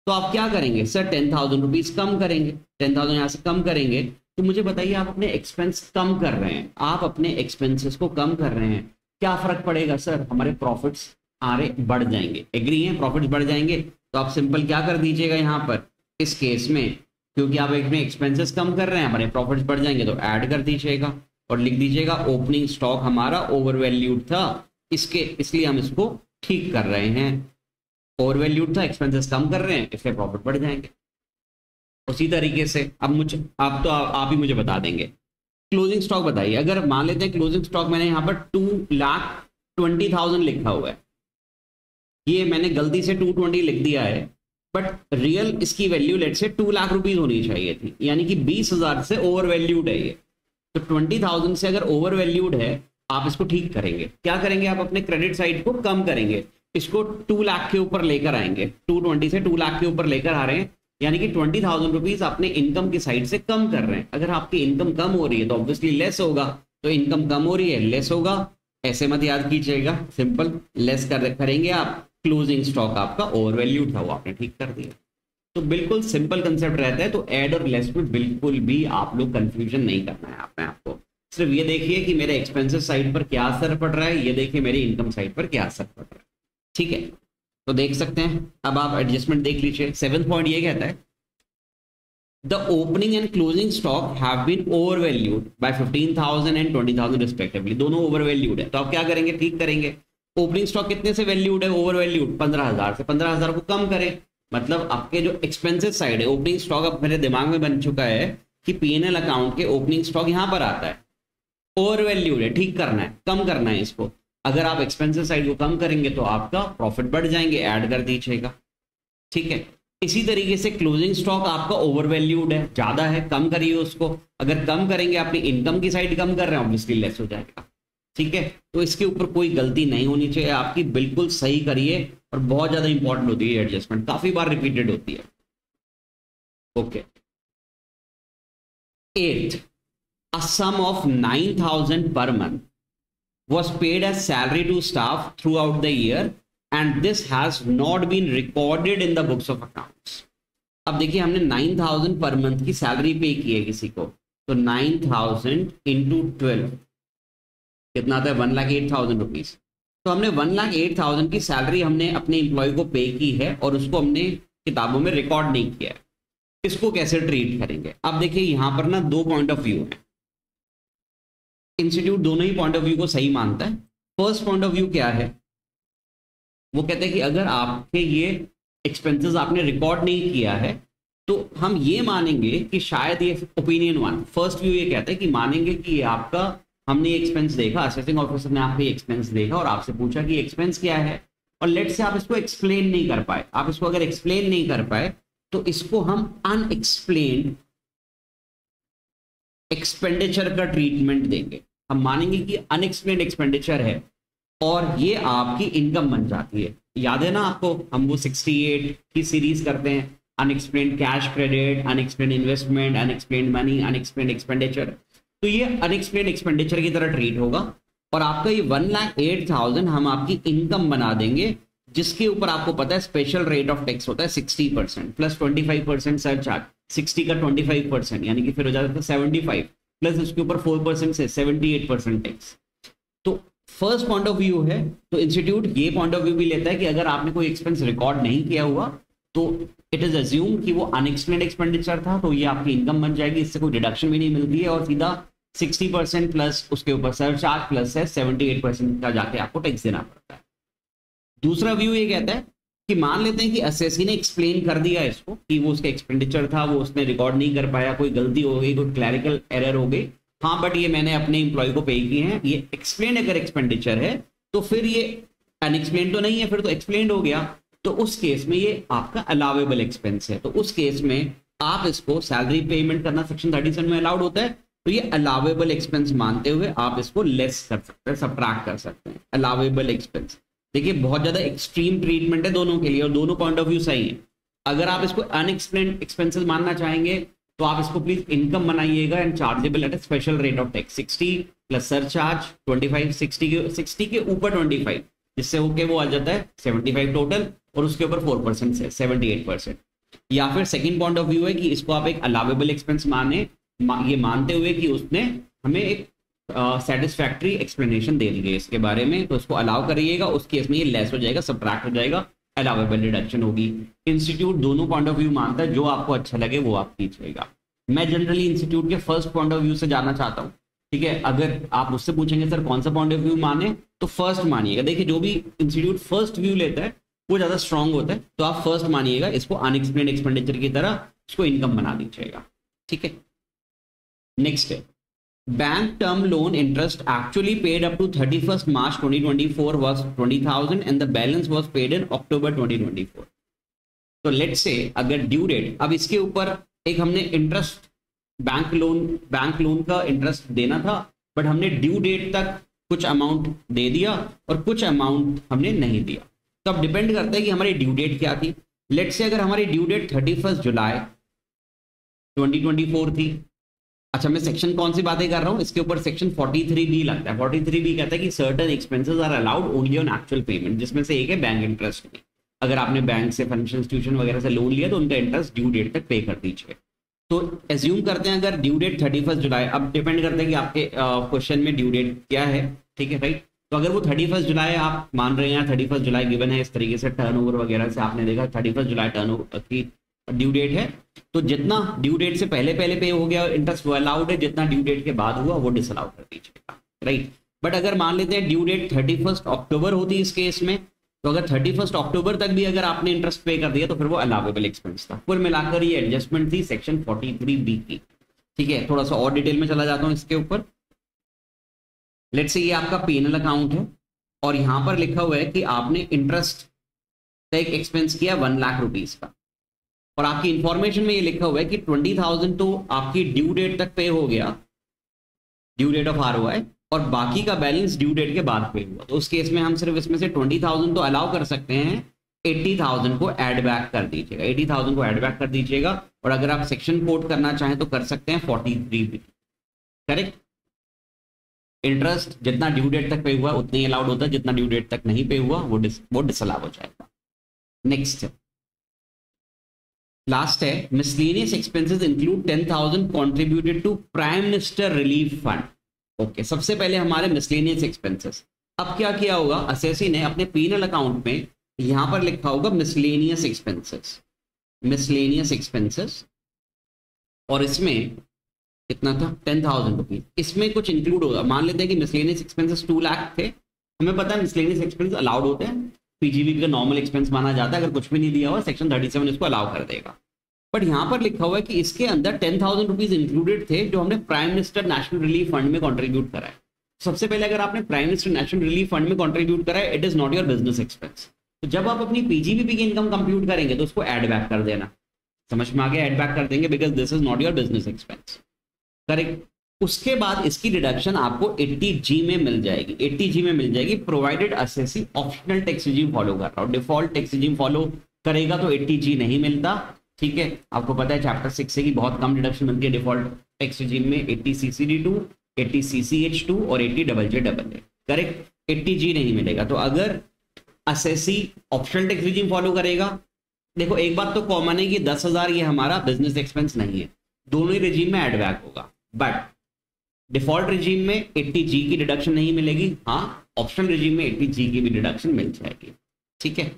तो आप क्या करेंगे? सर टेन थाउज़ेंड रुपीज़ कम करेंगे। टेन थाउज़ेंड यहाँ से कम करेंगे। तो मुझे बताइए, आप अपने एक्सपेंस कम कर रहे हैं। आप अपने एक्सपेंसेस को कम कर रहे हैं। क्या फ़र्क पड़ेगा सर हमारे प्रॉफिट्स आरे बढ़ जाएँगे। एग्री है? प्रॉफिट्स बढ़ जाएँगे। तो आप सिंपल क्या कर दीजिएगा यहाँ पर? इस केस में, क्योंकि आप एक एक्सपेंसेस कम कर रहे हैं, हमारे प्रॉफिट्स बढ़ जाएँगे तो ऐड कर दीजिएगा और लिख दीजिएगा ओपनिंग स्टॉक हमारा ओवर वैल्यूड था। इसके, इसलिए हम इसको ठीक कर रहे हैं ओवर वैल्यूड था एक्सपेंसेस कम कर रहे हैं इसलिए प्रॉफिट बढ़ जाएँगे। उसी तरीके से अब मुझे आप तो आ, आप ही मुझे बता देंगे। क्लोजिंग स्टॉक बताइए। अगर मान लेते हैं क्लोजिंग स्टॉक मैंने यहाँ पर टू लाख ट्वेंटी थाउज़ेंड लिखा हुआ है। ये मैंने गलती से टू ट्वेंटी लिख दिया है बट रियल इसकी value let's say two lakh rupees होनी चाहिए थी। यानी कि बीस हज़ार से ओवर वैल्यूड है ये। तो ट्वेंटी थाउज़ेंड से अगर ओवर वैल्यूड है आप इसको ठीक करेंगे। क्या करेंगे आप? अपने क्रेडिट साइड को कम करेंगे। इसको टू लाख के ऊपर लेकर आएँगे। टू ट्वेंटी से टू लाख के ऊपर लेकर आ रहे हैं। यानी कि ट्वेंटी थाउज़ेंड रुपीज़ अपने इनकम की साइड से कम कर रहे हैं। अगर आपकी इनकम कम हो रही है तो ऑब्वियसली लेस होगा। तो इनकम कम हो रही है लेस होगा। ऐसे मत याद कीजिएगा। सिंपल लेस कर करेंगे आप। क्लोजिंग स्टॉक आपका ओवर वैल्यू था, वो आपने ठीक कर दिया। तो बिल्कुल सिंपल कंसेप्ट रहता है। तो एड और लेस में बिल्कुल भी आप लोग कंफ्यूजन नहीं करना है। आपने आपको सिर्फ़ ये देखिए कि मेरे एक्सपेंसिव साइड पर क्या असर पड़ रहा है ये देखिए मेरी इनकम साइड पर क्या असर पड़ रहा है। ठीक है? तो देख सकते हैं। अब आप एडजस्टमेंट देख लीजिए। सेवन पॉइंट ये कहता है the opening and closing stock have been over valued by 15,000 and 20,000 respectively दोनों वैल्यूड है। तो आप क्या करेंगे? ठीक करेंगे। ओपनिंग स्टॉक कितने से वैल्यूड है? ओवर वैल्यूड पंद्रह हज़ार से। पंद्रह हज़ार को कम करें। मतलब आपके जो एक्सपेंसिव साइड है ओपनिंग स्टॉक अब मेरे दिमाग में बन चुका है कि पीएनएल अकाउंट के ओपनिंग स्टॉक यहाँ पर आता है। ओवर वैल्यूड है, ठीक करना है, कम करना है इसको। अगर आप एक्सपेंसिव साइड को कम करेंगे तो आपका प्रॉफिट बढ़ जाएँगे ऐड कर दीजिएगा। ठीक है? इसी तरीके से क्लोजिंग स्टॉक आपका ओवर वैल्यूड है, ज़्यादा है, कम करिए उसको। अगर कम करेंगे अपनी इनकम की साइड कम कर रहे हैं ऑब्वियसली लेस हो जाएगा। ठीक है? तो इसके ऊपर कोई गलती नहीं होनी चाहिए, आपकी बिल्कुल सही करिए और बहुत ज़्यादा इंपॉर्टेंट होती है एडजस्टमेंट काफ़ी बार रिपीटेड होती है। Okay eight of nine thousand per month was paid as salary to staff throughout the year and this has not been recorded in the books of accounts अब देखिए, हमने नाइन थाउज़ेंड पर मंथ की salary pay की है किसी को। तो nine thousand into twelve कितना आता है? वन लाख एट थाउज़ेंड तो हमने वन लाख एट थाउज़ेंड की सैलरी हमने अपने एम्प्लॉय को पे की है, और उसको हमने किताबों में रिकॉर्ड नहीं किया है। इसको कैसे ट्रीट करेंगे? अब देखिए, यहाँ पर ना दो पॉइंट ऑफ़ व्यू है। इंस्टीट्यूट दोनों ही पॉइंट ऑफ़ व्यू को सही मानता है। फ़र्स्ट पॉइंट ऑफ़ व्यू क्या है? वो कहते हैं कि अगर आपके ये एक्सपेंसेस आपने रिकॉर्ड नहीं किया है तो हम ये मानेंगे कि शायद ये ओपिनियन वन फ़र्स्ट व्यू ये कहता है कि मानेंगे कि ये आपका, हमने एक्सपेंस देखा असेसिंग ऑफिसर ने आपको एक्सपेंस देखा और आपसे पूछा कि एक्सपेंस क्या है। और लेट से आप इसको एक्सप्लेन नहीं कर पाए। आप इसको अगर एक्सप्लेन नहीं कर पाए तो इसको हम अनएक्सप्लेन एक्सपेंडिचर का ट्रीटमेंट देंगे। हम मानेंगे कि अनएक्सप्लेन एक्सपेंडिचर है, और ये आपकी इनकम बन जाती है। याद है ना आपको, हम वो 68 की सीरीज़ करते हैं unexplained cash credit unexplained investment unexplained money unexplained expenditure तो ये अनएक्सप्लेन एक्सपेंडिचर की तरह ट्रीट होगा, और आपका ये वन लाख एट थाउज़ेंड हम आपकी इनकम बना देंगे, जिसके ऊपर आपको पता है स्पेशल रेट ऑफ़ टैक्स होता है sixty percent plus twenty five percent surcharge sixty का ट्वेंटी फाइव परसेंट यानी कि फिर हो जाता है सेवेंटी फाइव प्लस उसके ऊपर फोर परसेंट से सेवेंटी एट परसेंट टैक्स तो फ़र्स्ट पॉइंट ऑफ़ व्यू है तो इंस्टीट्यूट ये पॉइंट ऑफ़ व्यू भी लेता है कि अगर आपने कोई एक्सपेंस रिकॉर्ड नहीं किया हुआ तो इट इज़ अज्यूम कि वो अनएक्सप्लेन एक्सपेंडिचर था तो ये आपकी इनकम बन जाएगी, इससे कोई डिडक्शन भी नहीं मिलती है और सीधा सिक्सटी परसेंट प्लस उसके ऊपर सरचार्ज प्लस है सेवेंटी एट परसेंट का जाके आपको टैक्स देना पड़ता है। दूसरा व्यू ये कहता है कि मान लेते हैं कि एसएससी ने एक्सप्लेन कर दिया इसको कि वो उसका एक्सपेंडिचर था, वो उसने रिकॉर्ड नहीं कर पाया, कोई गलती हो गई, कोई क्लैरिकल एरर हो गई। हाँ बट ये मैंने अपने इंप्लॉय को पे किए हैं। ये एक्सप्लेन अगर एक्सपेंडिचर है तो फिर ये अनएक्सप्लेन तो नहीं है, फिर तो एक्सप्लेन हो गया। तो उस केस में ये आपका अलावेबल एक्सपेंस है। तो उस केस में आप इसको सैलरी पेमेंट करना सेक्शन थर्टी में अलाउड होता है। तो ये अलावेबल एक्सपेंस मानते हुए आप इसको लेस कर सकते हैं सब्ट्रैक्ट कर सकते हैं। अलावेबल एक्सपेंस देखिए, बहुत ज़्यादा एक्सट्रीम ट्रीटमेंट है दोनों के लिए और दोनों पॉइंट ऑफ़ व्यू सही है। अगर आप इसको अनएक्सप्लेन एक्सपेंसेस मानना चाहेंगे तो आप इसको प्लीज़ इनकम बनाइएगा and chargeable at special rate of tax sixty plus surcharge twenty five sixty के सिक्सटी के ऊपर ट्वेंटी फाइव जिससे होके वो आ जाता है सेवेंटी फाइव टोटल और उसके ऊपर फोर परसेंट से सेवेंटी एट परसेंट या फिर सेकेंड पॉइंट ऑफ़ व्यू है कि इसको आप एक अलावेबल एक्सपेंस माने ये मानते हुए कि उसने हमें एक सेटिस्फैक्ट्री एक्सप्लेनेशन दे दी है इसके बारे में। तो उसको अलाउ करिएगा, उस केस में ये लेस हो जाएगा सब्ट्रैक्ट हो जाएगा अलावेबल डिडक्शन होगी। इंस्टीट्यूट दोनों पॉइंट ऑफ़ व्यू मानता है, जो आपको अच्छा लगे वो आप कीजिएगा मैं जनरली इंस्टीट्यूट के फ़र्स्ट पॉइंट ऑफ़ व्यू से जाना चाहता हूँ, ठीक है? अगर आप मुझसे पूछेंगे, सर, कौन सा पॉइंट ऑफ़ व्यू माने? तो फ़र्स्ट मानिएगा। देखिए, जो भी इंस्टीट्यूट फ़र्स्ट व्यू लेता है, वो ज़्यादा स्ट्रांग होता है तो आप फ़र्स्ट मानिएगा, इसको अनएक्सप्लेन एक्सपेंडिचर की तरह, इसको इनकम बना दीजिएगा, ठीक है? नेक्स्ट है। Bank term loan interest actually paid up to 31st March 2024 was 20,000 and the balance was paid in October 2024. तो लेट से अगर ड्यू डेट अब इसके ऊपर एक हमने interest bank loan bank loan का इंटरेस्ट देना था बट हमने ड्यू डेट तक कुछ अमाउंट दे दिया और कुछ अमाउंट हमने नहीं दिया तो अब डिपेंड करता है कि हमारी ड्यू डेट क्या थी लेट से अगर हमारी ड्यू डेट थर्टी फ़र्स्ट जुलाई 2024 थी अच्छा मैं सेक्शन कौन सी बातें कर रहा हूँ? इसके ऊपर सेक्शन 43 बी लगता है। 43 बी कहता है कि certain expenses are allowed only on actual payment जिसमें से एक है बैंक इंटरेस्ट अगर आपने बैंक से फाइनेंशियल इंस्टीट्यूशन वगैरह से लोन लिया तो उनका इंटरेस्ट ड्यू डेट तक पे कर दीजिए। तो एज्यूम करते हैं, अगर ड्यू डेट थर्टी फ़र्स्ट जुलाई, अब डिपेंड करता है कि आपके क्वेश्चन में ड्यू डेट क्या है, ठीक है राइट तो अगर वो थर्टी फ़र्स्ट जुलाई आप मान रहे हैं थर्टी फ़र्स्ट जुलाई गिवन है, इस तरीके से टर्न ओवर वगैरह से आपने देखा थर्टी फ़र्स्ट जुलाई टर्न ओवर की ड्यू डेट है तो जितना ड्यू डेट से पहले पहले पे हो गया इंटरेस्ट वो अलाउड है, जितना ड्यू डेट के बाद हुआ, वो डिसअलाउ कर दीजिएगा राइट बट अगर मान लेते हैं ड्यू डेट थर्टी अक्टूबर होती इस केस में तो अगर थर्टी अक्टूबर तक भी अगर आपने इंटरेस्ट पे कर दिया तो फिर वो अलावेबल एक्सपेंस था। कुल मिलाकर ये एडजस्टमेंट थी सेक्शन फोर्टी बी की। ठीक है, थोड़ा सा और डिटेल में चला जाता हूँ इसके ऊपर। लेट से ये आपका पेनल अकाउंट है, और यहाँ पर लिखा हुआ है कि आपने इंटरेस्ट एक एक्सपेंस किया वन लाख रुपीज़ का। और आपकी इंफॉर्मेशन में ये लिखा हुआ है कि ट्वेंटी थाउज़ेंड तो आपकी ड्यू डेट तक पे हो गया ड्यू डेट ऑफ़ आर और बाकी का बैलेंस ड्यू डेट के बाद पे हुआ। तो उस केस में हम सिर्फ़ इसमें से ट्वेंटी थाउज़ेंड तो अलाउ कर सकते हैं एट्टी थाउज़ेंड को एड बैक कर दीजिएगा। एटी थाउज़ेंड को एड बैक कर दीजिएगा, और अगर आप सेक्शन कोड करना चाहें तो कर सकते हैं फोर्टी थ्री भी करेक्ट इंटरेस्ट जितना ड्यू डेट तक पे हुआ, उतना ही अलाउड होता है, जितना ड्यू डेट तक नहीं पे हुआ, वो डिस वो डिसअलाउ हो जाएगा। नेक्स्ट लास्ट है miscellaneous expenses include ten thousand contributed to prime minister relief fund okay सबसे पहले हमारे मिसलेनियस एक्सपेंसेस अब क्या किया होगा? असेसी ने अपने पीनल अकाउंट में यहाँ पर लिखा होगा मिसलेनियस एक्सपेंसेस मिसलेनियस एक्सपेंसेस और इसमें कितना था? टेन थाउज़ेंड रुपीज़ इसमें कुछ इंक्लूड होगा। मान लेते हैं कि मिसलेनियस एक्सपेंसेस टू लाख थे। हमें पता है मिसलेनियस एक्सपेंस अलाउड होते हैं? पीजीबी का नॉर्मल एक्सपेंस माना जाता है, अगर कुछ भी नहीं दिया हुआ सेक्शन थर्टी सेवन इसको अलाउ कर देगा। बट यहाँ पर लिखा हुआ है कि इसके अंदर टेन थाउज़ेंड रुपीज़ इंक्लूडेड थे, जो हमने prime minister national relief fund में कॉन्ट्रीब्यूट करा है। सबसे पहले अगर आपने prime minister national relief fund में कॉन्ट्रीब्यूट करा है it is not your business expense तो जब आप अपनी पीजीबीपी की इनकम कंप्यूट करेंगे तो उसको एड बैक कर देना। समझ में आगे एड बैक कर देंगे because this is not your business expense correct उसके बाद इसकी डिडक्शन आपको 80 जी में मिल जाएगी। 80 जी में मिल जाएगी। Provided assessee optional tax regime follow कर रहा हूँ। डिफ़ॉल्ट टैक्स रिजीम फॉलो करेगा तो 80 जी नहीं मिलता। ठीक है? आपको पता है चैप्टर सिक्स से की बहुत कम डिडक्शन मिलती है डिफ़ॉल्ट टैक्स रिजीम में। Eighty C C D two eighty C C H two और eighty double J double A correct eighty G नहीं मिलेगा। तो अगर assessee optional tax regime follow करेगा, देखो एक बात तो कॉमन है कि दस हज़ार ये हमारा बिज़नेस एक्सपेंस नहीं है। दोनों ही रिजीम में एडबैक होगा। बट डिफ़ॉल्ट रिजीम में 80 जी की डिडक्शन नहीं मिलेगी। हाँ ऑप्शन रिजीम में 80 जी की भी डिडक्शन मिल जाएगी। ठीक है?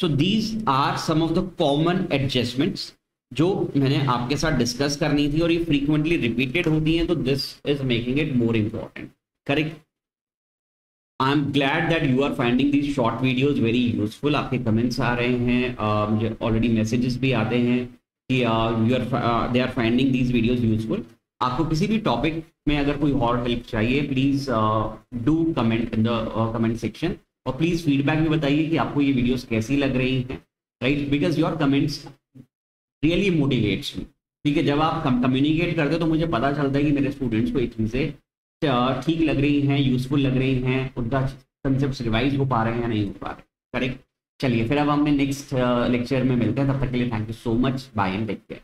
So these are some of the common adjustments जो मैंने आपके साथ डिस्कस करनी थी और ये फ्रीक्वेंटली रिपीटेड होती हैं तो this is making it more important correct I am glad that you are finding these short videos very useful आपके कमेंट्स आ रहे हैं uh, मुझे ऑलरेडी मैसेजेस भी आते हैं कि you are they are finding these videos useful आपको किसी भी टॉपिक में अगर कोई और हेल्प चाहिए please do comment in the comment section और प्लीज़ फीडबैक भी बताइए कि आपको ये वीडियोस कैसी लग रही हैं right because your comments really motivates me ठीक है जब आप कम्युनिकेट करते हो तो मुझे पता चलता है कि मेरे स्टूडेंट्स को ये चीज़ें uh, ठीक लग रही हैं यूजफुल लग रही हैं उनका कंसेप्ट रिवाइज हो पा रहे हैं या नहीं हो पा रहे करेक्ट चलिए फिर अब हमने नेक्स्ट लेक्चर में मिलते हैं तब तक के लिए thank you so much bye and take care